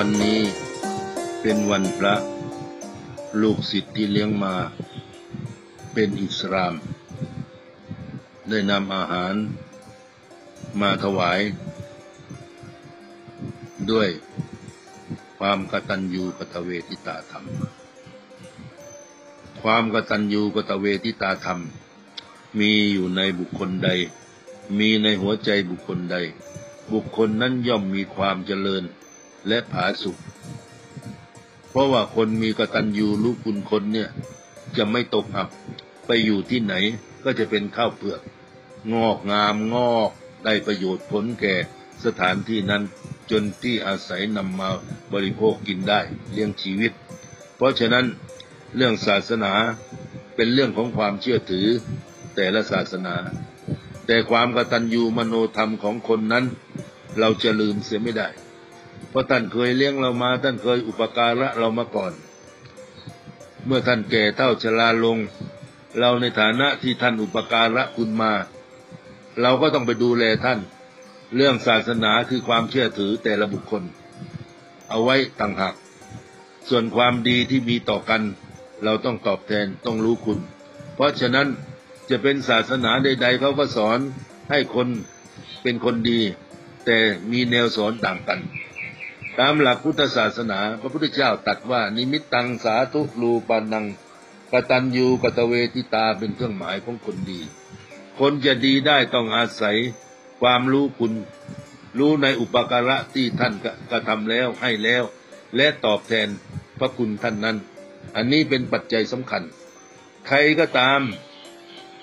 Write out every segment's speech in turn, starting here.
วันนี้เป็นวันพระ ลูกศิษย์ที่เลี้ยงมา เป็นอิสลาม ได้นำอาหาร มาถวาย ด้วยความกตัญญูกตเวทิตาธรรม ความกตัญญูกตเวทิตาธรรม มีอยู่ในบุคคลใด มีในหัวใจบุคคลใด บุคคลนั้นย่อมมีความเจริญ และผาสุกเพราะว่าคนมีกตัญญูรู้คุณคนเนี่ยจะไม่ตกอับ ไปอยู่ที่ไหนก็จะเป็นข้าวเปลือก งอกงามงอกได้ประโยชน์ผลแก่สถานที่นั้นจนที่อาศัยนำมาบริโภคกินได้เลี้ยงชีวิต เพราะฉะนั้นเรื่องศาสนาเป็นเรื่องของความเชื่อถือแต่ละศาสนา แต่ความกตัญญูมโนธรรมของคนนั้น เราจะลืมเสียไม่ได้ ราะท่านเคยเลี้ยงเรามา ท่านเคยอุปการะเรามาก่อน เมื่อท่านแก่เท่าชราลง เราในฐานะที่ท่านอุปการะคุณมา เราก็ต้องไปดูแลท่าน เรื่องศาสนาคือความเชื่อถือแต่ละบุคคล เอาไว้ต่างหากส่วนความดีที่มีต่อกัน เราต้องตอบแทนต้องรู้คุณ เพราะฉะนั้นจะเป็นศาสนาใด ๆเขาก็สอนให้คนเป็นคนดี แต่มีแนวสอนต่างกัน ตามหลักพุทธศาสนา พระพุทธเจ้าตรัสว่านิมิตตังสาธุรูปานังกตัญญูกตเวทิตาเป็นเครื่องหมายของคนดี คนจะดีได้ต้องอาศัยความรู้คุณ รู้ในอุปการะที่ท่านกระทำแล้วให้แล้ว และตอบแทนพระคุณท่านนั้น อันนี้เป็นปัจจัยสำคัญ ใครก็ตาม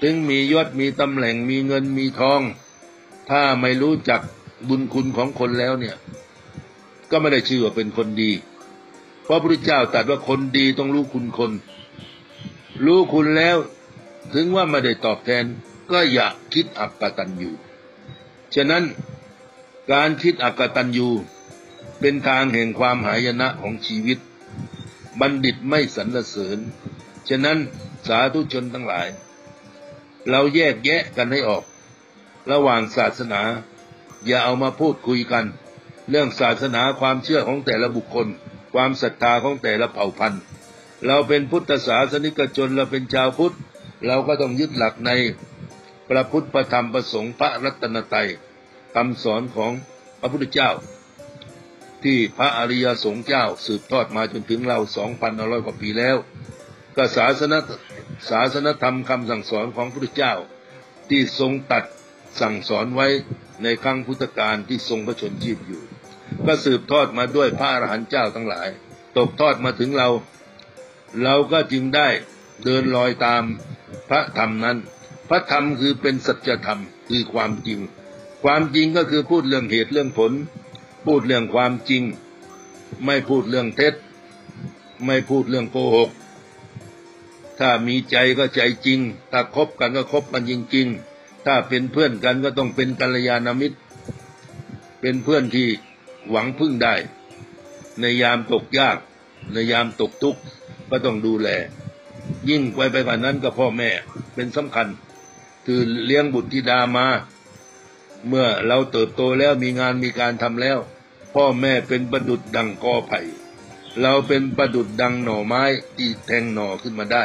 ถึงมียศมีตำแหน่งมีเงินมีทอง ถ้าไม่รู้จักบุญคุณของคนแล้วเนี่ย ก็ไม่ได้ชื่อว่าเป็นคนดี เพราะพระพุทธเจ้าตรัสว่าคนดีต้องรู้คุณคน รู้คุณแล้ว ถึงว่าไม่ได้ตอบแทน ก็อย่าคิดอักตันอยู่ฉะนั้นการคิดอักตันยูเป็นทางแห่งความหายนะของชีวิต บัณฑิตไม่สรรเสริญ ฉะนั้นสาธุชนทั้งหลาย เราแยกแยะกันให้ออก ระหว่างศาสนา อย่าเอามาพูดคุยกัน เรื่องศาสนาความเชื่อของแต่ละบุคคล ความศรัทธาของแต่ละเผ่าพันธุ์ เราเป็นพุทธศาสนิกชนเราเป็นชาวพุทธ เราก็ต้องยึดหลักในพระพุทธพระธรรมพระสงฆ์พระรัตนตรัยคำสอนของพระพุทธเจ้า ที่พระอริยสงฆ์เจ้าสืบทอดมาจนถึงเราสองพันร้อยกว่าปีแล้วก็ศาสนศาสนธรรมคำสั่งสอนของพระพุทธเจ้า ที่ทรงตัดสั่งสอนไว้ในครั้งพุทธกาลที่ทรงพระชนชีพอยู่ ก็สืบทอดมาด้วยพระอรหันต์เจ้าทั้งหลาย ตกทอดมาถึงเรา เราก็จึงได้เดินรอยตามพระธรรมนั้น พระธรรมคือเป็นสัจธรรมคือความจริง ความจริงก็คือพูดเรื่องเหตุเรื่องผล พูดเรื่องความจริง ไม่พูดเรื่องเท็จ ไม่พูดเรื่องโกหก ถ้ามีใจก็ใจจริง ถ้าคบกันก็คบกันจริง ๆ ถ้าเป็นเพื่อนกันก็ต้องเป็นกัลยาณมิตร เป็นเพื่อนที่ หวังพึ่งได้ ในยามตกยาก ในยามตกทุกข์ก็ต้องดูแล ยิ่งไปไปกว่านั้นก็พ่อแม่เป็นสำคัญ คือเลี้ยงบุตรธิดามา เมื่อเราเติบโตแล้วมีงานมีการทำแล้ว พ่อแม่เป็นประดุดดังกอไผ่เราเป็นประดุดดังหน่อไม้ที่แทงหน่อขึ้นมาได้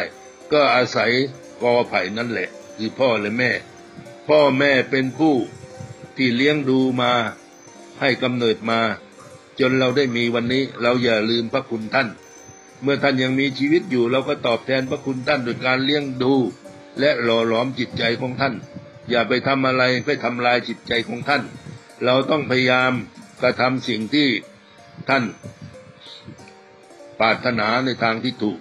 ก็อาศัยกอไผ่นั่นแหละ คือพ่อและแม่ พ่อแม่เป็นผู้ที่เลี้ยงดูมา ให้กำเนิดมา จนเราได้มีวันนี้เราอย่าลืมพระคุณท่าน เมื่อท่านยังมีชีวิตอยู่เราก็ตอบแทนพระคุณท่านโดยการเลี้ยงดู และหล่อหลอมจิตใจของท่าน อย่าไปทำอะไรเพื่อทำลายจิตใจของท่าน เราต้องพยายามกระทำสิ่งที่ท่านปรารถนาในทางที่ถูก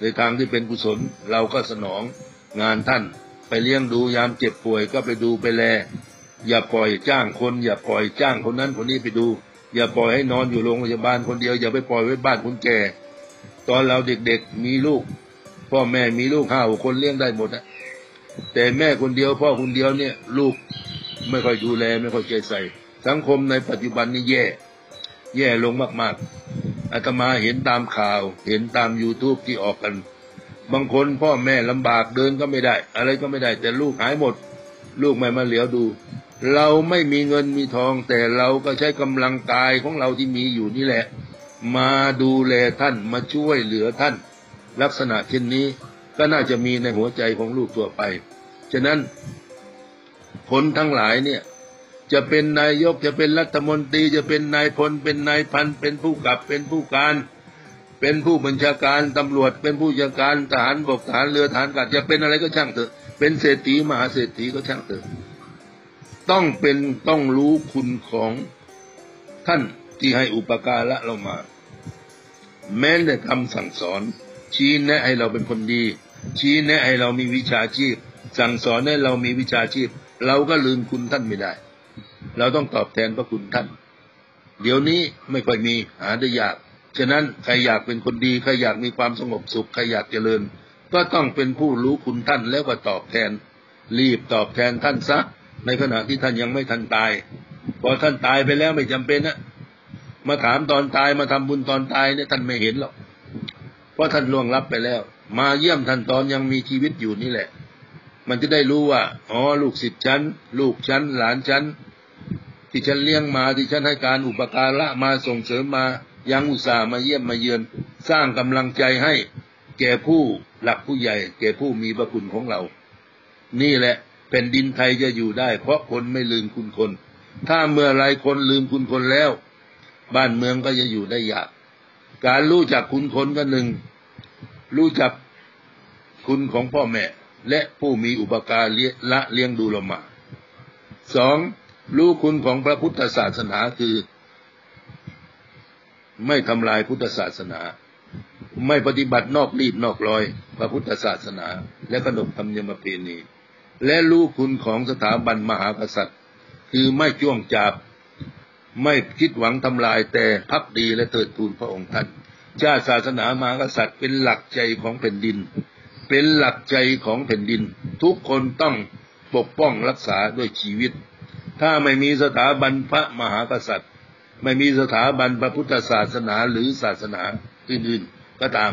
ในทางที่เป็นกุศล เราก็สนองงานท่าน ไปเลี้ยงดูยามเจ็บป่วยก็ไปดูไปแล อย่าปล่อยจ้างคน อย่าปล่อยจ้างคนนั้นคนนี้ไปดู อย่าปล่อยให้นอนอยู่โรงพยาบาลคนเดียว อย่าไปปล่อยไว้บ้านคนแก่ ตอนเราเด็กๆมีลูก พ่อแม่มีลูกห้าคนเลี้ยงได้หมดนะแต่แม่คนเดียวพ่อคนเดียวเนี่ย ลูกไม่ค่อยดูแลไม่ค่อยใจใส่ สังคมในปัจจุบันนี่แย่ แย่ลงมากๆอาตมาเห็นตามข่าว เห็นตาม YouTube ที่ออกกัน บางคนพ่อแม่ลำบากเดินก็ไม่ได้ อะไรก็ไม่ได้ แต่ลูกหายหมด ลูกไม่มาเหลียวดู เราไม่มีเงินมีทอง แต่เราก็ใช้กำลังกายของเราที่มีอยู่นี่แหละ มาดูแลท่านมาช่วยเหลือท่าน ลักษณะเช่นนี้ก็น่าจะมีในหัวใจของลูกตัวไป ฉะนั้นคนทั้งหลายเนี่ยจะเป็นนายกจะเป็นรัฐมนตรีจะเป็นนายพลเป็นนายพันเป็นผู้กับเป็นผู้การ เป็นผู้บัญชาการตำรวจเป็นผู้จัดการทหารบกทหารเรือทหารกาศจะเป็นอะไรก็ช่างเถอะ เป็นเศรษฐีมหาเศรษฐีก็ช่างเถอะ ต้องเป็นต้องรู้คุณของท่านที่ให้อุปการะเรามา แม้แต่คำสั่งสอน ชี้แนะให้เราเป็นคนดี ชี้แนะให้เรามีวิชาชีพ สั่งสอนให้เรามีวิชาชีพ เราก็ลืมคุณท่านไม่ได้ เราต้องตอบแทนพระคุณท่าน เดี๋ยวนี้ไม่ค่อยมีหาได้ยากฉะนั้นใครอยากเป็นคนดีใครอยากมีความสงบสุขใครอยากเจริญ ก็ต้องเป็นผู้รู้คุณท่านแล้วก็ตอบแทน รีบตอบแทนท่านซะ ในขณะที่ท่านยังไม่ทันตาย พอท่านตายไปแล้วไม่จำเป็นนะมาถามตอนตายมาทำบุญตอนตายเนี่ยท่านไม่เห็นหรอกเพราะท่านล่วงลับไปแล้ว มาเยี่ยมท่านตอนยังมีชีวิตอยู่นี่แหละ มันจะได้รู้ว่าอ๋อลูกศิษย์ฉันลูกฉันหลานฉันที่ฉันเลี้ยงมาที่ฉันให้การอุปการะมาส่งเสริมมายังอุตส่าห์มาเยี่ยมมาเยือน สร้างกำลังใจให้ แก่ผู้หลักผู้ใหญ่ แก่ผู้มีพระคุณของเรา นี่แหละ แผ่นดินไทยจะอยู่ได้ เพราะคนไม่ลืมคุณคน ถ้าเมื่อไรคนลืมคุณคนแล้ว บ้านเมืองก็จะอยู่ได้ยาก การรู้จักคุณคนก็หนึ่งรู้จักคุณของพ่อแม่ และผู้มีอุปการละเลี้ยงดูเรามาสองรู้คุณของพระพุทธศาสนาคือ ไม่ทำลายพุทธศาสนา ไม่ปฏิบัตินอกรีดนอกรอย พระพุทธศาสนา และขนบธรรมเนียมประเพณี และรู้คุณของสถาบันมหากษัตริย์ คือไม่จ้วงจับไม่คิดหวังทำลายแต่พักดีและเติดทูนพระองค์ท่านชาติศาสนามหากษัตริย์เป็นหลักใจของแผ่นดิน เป็นหลักใจของแผ่นดิน ทุกคนต้องปกป้องรักษาด้วยชีวิต ถ้าไม่มีสถาบันพระมหากษัตริย์ ไม่มีสถาบันพระพุทธศาสนาหรือศาสนาอื่นๆก็ตาม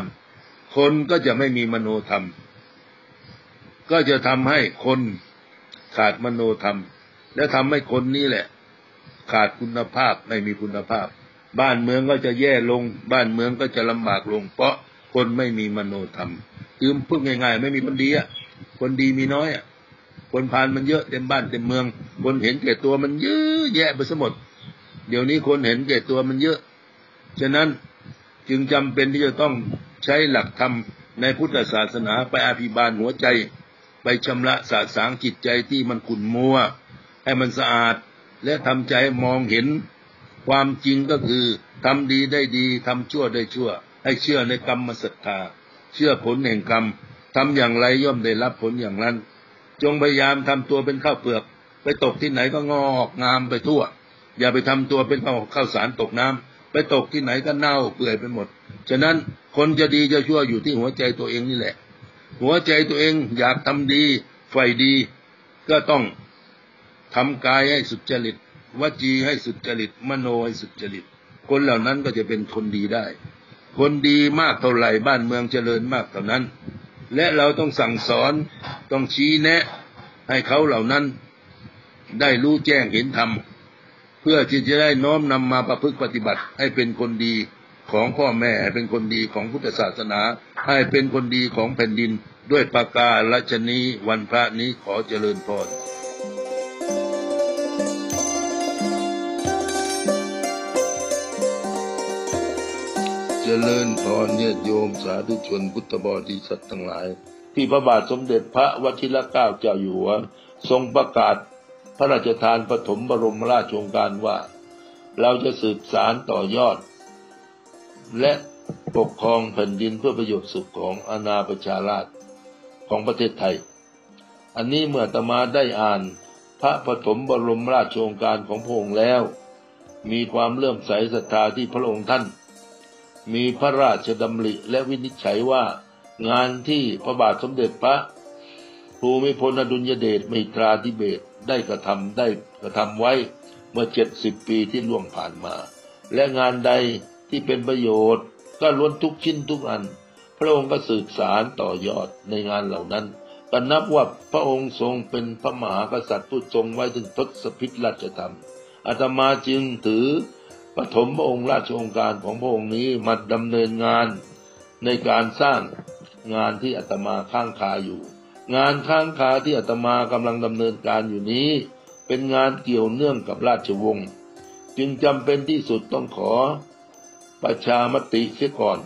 คนก็จะไม่มีมโนธรรม ก็จะทำให้คนขาดมโนธรรม และทำให้คนนี้แหละ ขาดคุณภาพไม่มีคุณภาพ บ้านเมืองก็จะแย่ลง บ้านเมืองก็จะลำบากลง เพราะคนไม่มีมโนธรรมคือพูดง่ายๆ ไม่มีคนดีอะคนดีมีน้อยอะคนพานมันเยอะเต็มบ้านเต็มเมือง คนเห็นแก่ตัวมันเยอะแยะไปสมด เดี๋ยวนี้คนเห็นแก่ตัวมันเยอะ ฉะนั้นจึงจำเป็นที่จะต้องใช้หลักธรรมในพุทธศาสนาไปอภิบาลหัวใจ ไปชำระสาสางจิตใจที่มันขุ่นมัว ให้มันสะอาด และทำใจมองเห็น ความจริงก็คือทำดีได้ดีทำชั่วได้ชั่ว ให้เชื่อในกรรมมศรัทธาเชื่อผลแห่งกรรมทำอย่างไรย่อมได้รับผลอย่างนั้น จงพยายามทำตัวเป็นข้าวเปลือก ไปตกที่ไหนก็งอกงามไปทั่ว อย่าไปทำตัวเป็นข้าวข้าวสารตกน้ำไปตกที่ไหนก็เน่าเปื่อยไปหมด ฉะนั้นคนจะดีจะชั่วอยู่ที่หัวใจตัวเองนี่แหละ หัวใจตัวเองอยากทำดีใฝ่ดี ก็ต้องทำกายให้สุจริตวจีให้สุจริต มโนให้สุจริต คนเหล่านั้นก็จะเป็นคนดีได้ คนดีมากเท่าไหร่บ้านเมืองเจริญมากเท่านั้น และเราต้องสั่งสอนต้องชี้แนะ ให้เขาเหล่านั้น ได้รู้แจ้งเห็นธรรมเพื่อที่จะได้น้อมนำมาประพฤติปฏิบัติให้เป็นคนดีของพ่อแม่เป็นคนดีของพุทธศาสนา ให้เป็นคนดีของแผ่นดินด้วยประกาศชนีวันพระนี้ขอเจริญพรเจริญพรเนี่ยโยมสาธุชนพุทธบริษัททั้งหลาย ที่พระบาทสมเด็จพระวชิรเกล้าเจ้าอยู่หัวทรงประกาศพระราชทานปฐมบรมราชโองการว่า เราจะสืบสารต่อยอด และ ปกครองแผ่นดินเพื่อประโยชน์สุขของอาณาประชาราชของประเทศไทย อันนี้เมื่อตมาได้อ่านพระปฐมบรมราชโองการของพระองค์แล้ว มีความเลื่อมใสศรัทธาที่พระองค์ท่าน มีพระราชดำริและวินิจฉัยว่างานที่พระบาทสมเด็จพระภูมิพลอดุลยเดชมิตราธิเบศได้กระทำได้กระทำไว้เมื่อเจ็ดสิบปีที่ล่วงผ่านมา และงานใดที่เป็นประโยชน์ ก็ล้วนทุกชิ้นทุกอัน พระองค์ก็สืบสารต่อยอดในงานเหล่านั้นก็นับว่าพระองค์ทรงเป็นพระมหากษัตริย์ผู้ทรงไว้ถึงทศพิธราชธรรมอาตมาจึงถือปฐมพระองค์ราชองค์การของพระองค์นี้มาดำเนินงานในการสร้างงานที่อาตมาค้างคาอยู่ งานค้างคาที่อาตมากำลังดำเนินการอยู่นี้ เป็นงานเกี่ยวเนื่องกับราชวงศ์จึงจำเป็นที่สุดต้องขอ ประชามติเสียก่อน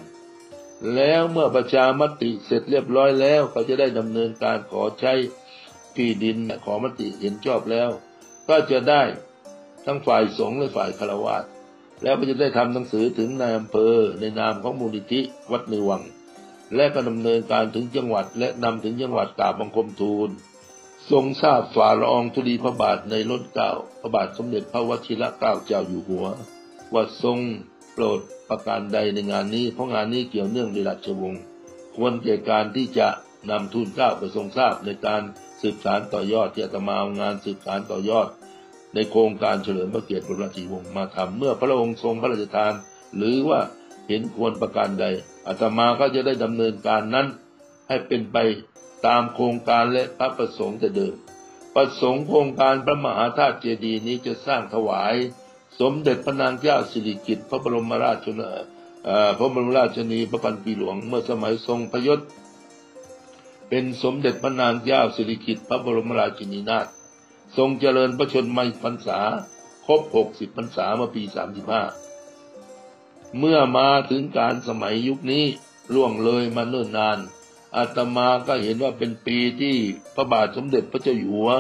แล้วเมื่อประชามติเสร็จเรียบร้อยแล้ว เขาจะได้ดำเนินการขอใช้ที่ดินขอมติเห็นชอบแล้ว ก็จะได้ทั้งฝ่ายสงฆ์และฝ่ายคารวะแล้วก็จะได้ทำหนังสือถึงนายอำเภอในนามของมูลนิธิวัดในวัง และก็ดำเนินการถึงจังหวัด และนำถึงจังหวัดกราบบังคมทูล ทรงทราบฝ่าละอองธุลีพระบาทในล้นเกล้าพระบาทสมเด็จพระวชิรเกล้าเจ้าอยู่หัว ว่าทรง โปรดประการใดในงานนี้ เพราะงานนี้เกี่ยวเนื่องในราชวงศ์ควรแก่การที่จะนำทูลเกล้าไปทรงทราบในการสืบสารต่อยอดที่อาตมาเอางานสืบสารต่อยอด ในโครงการเฉลิมพระเกียรติพระราชวงศ์มาทำเมื่อพระองค์ทรงพระราชทาน หรือว่าเห็นควรประการใดอาตมาก็จะได้ดำเนินการนั้น ให้เป็นไปตามโครงการและพระประสงค์แต่เดิมประสงค์โครงการพระมหาธาตุเจดีย์นี้จะสร้างถวาย สมเด็จพระนางเจ้าสิริกิติ์พระบรมราชชนเอ่อพระบรมราชชนีพระพันปีหลวงเมื่อสมัยทรงพยศเป็นสมเด็จพระนางเจ้าสิริกิติ์พระบรมราชินีนาถทรงเจริญพระชนมพรรษาครบหกสิบพรรษาเมื่อปีสามสิบห้าเมื่อมาถึงการสมัยยุคนี้ล่วงเลยมาเนิ่นนานอาตมาก็เห็นว่าเป็นปีที่พระบาทสมเด็จพระเจ้าอยู่หัว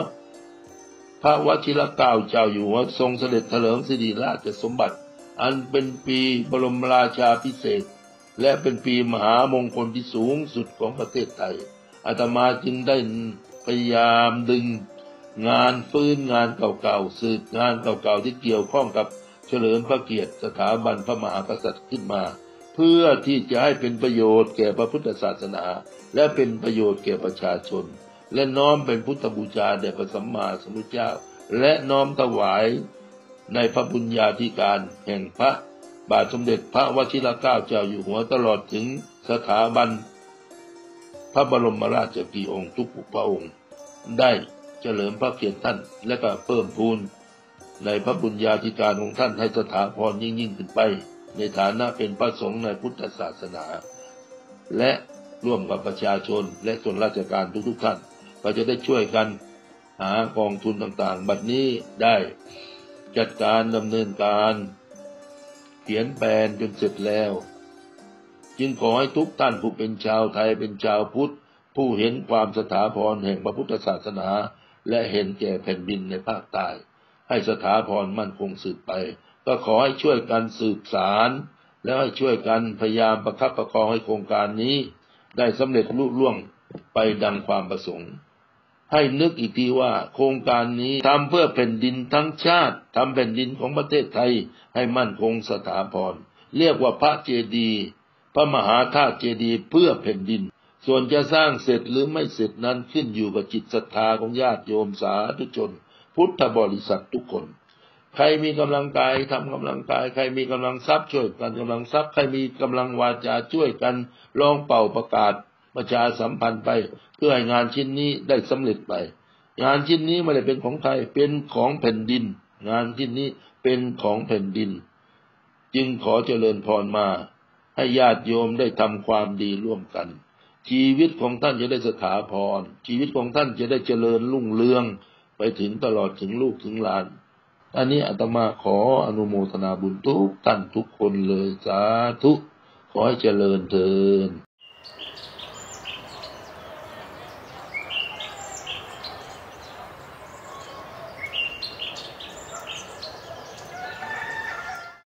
พระวชิรเกล้าเจ้าอยู่หัวทรงเสด็จเถลิงสิริราชสมบัติ อันเป็นปีบรมราชาพิเศษ และเป็นปีมหามงคลที่สูงสุดของประเทศไทยอาตมาจึงได้พยายามดึงงานฟื้นงานเก่าๆสืบงานเก่าๆที่เกี่ยวข้องกับเฉลิมพระเกียรติสถาบันพระมหากษัตริย์ขึ้นมา เพื่อที่จะให้เป็นประโยชน์แก่พระพุทธศาสนา และเป็นประโยชน์แก่ประชาชน และน้อมเป็นพุทธบูชาแด่พระสัมมาสัมพุทธเจ้า และน้อมถวายในพระบุญญาธิการแห่งพระบาทสมเด็จพระวชิรเกล้าเจ้าอยู่หัวตลอดถึงสถาบัน พระบรมราชกีองค์ทุกพระองค์ ได้เฉลิมพระเกียรติท่านและก็เพิ่มพูนในพระบุญญาธิการของท่านให้สถาพรยิ่งยิ่งขึ้นไป ในฐานะเป็นพระสงฆ์ในพุทธศาสนา และร่วมกับประชาชนและส่วนราชการทุกๆท่าน ก็จะได้ช่วยกันหากองทุนต่างๆ บัดนี้ได้จัดการดำเนินการเขียนแปลนจนเสร็จแล้ว จึงขอให้ทุกท่านผู้เป็นชาวไทยเป็นชาวพุทธ ผู้เห็นความสถาพรแห่งพระพุทธศาสนา และเห็นแก่แผ่นดินในภาคใต้ให้สถาพรมั่นคงสืบไป ก็ขอให้ช่วยกันสืบสาร แล้วให้ช่วยกันพยายามประคับประคองให้โครงการนี้ ได้สำเร็จลุล่วงไปดังความประสงค์ ให้นึกอีกทีว่าโครงการนี้ทำเพื่อแผ่นดินทั้งชาติทำแผ่นดินของประเทศไทยให้มั่นคงสถาพร เรียกว่าพระเจดีย์พระมหาธาตุเจดีย์เพื่อแผ่นดิน ส่วนจะสร้างเสร็จหรือไม่เสร็จนั้นขึ้นอยู่กับจิตศรัทธาของญาติโยมสาธุชน พุทธบริษัททุกคน ใครมีกำลังกายทำกำลังกาย ใครมีกำลังทรัพย์ช่วยกันกำลังทรัพย์ ใครมีกำลังวาจาช่วยกันลองเป่าประกาศ ประชาสัมพันธ์ไป เพื่อให้งานชิ้นนี้ได้สำเร็จไป งานชิ้นนี้ไม่ได้เป็นของใครเป็นของแผ่นดิน งานชิ้นนี้เป็นของแผ่นดิน จึงขอเจริญพรมา ให้ญาติโยมได้ทำความดีร่วมกัน ชีวิตของท่านจะได้สถาพร ชีวิตของท่านจะได้เจริญรุ่งเรืองไปถึงตลอดถึงลูกถึงหลานอันนี้อาตมาขออนุโมทนาบุญทุกท่านทุกคนเลยสาธุ ขอให้เจริญเถิน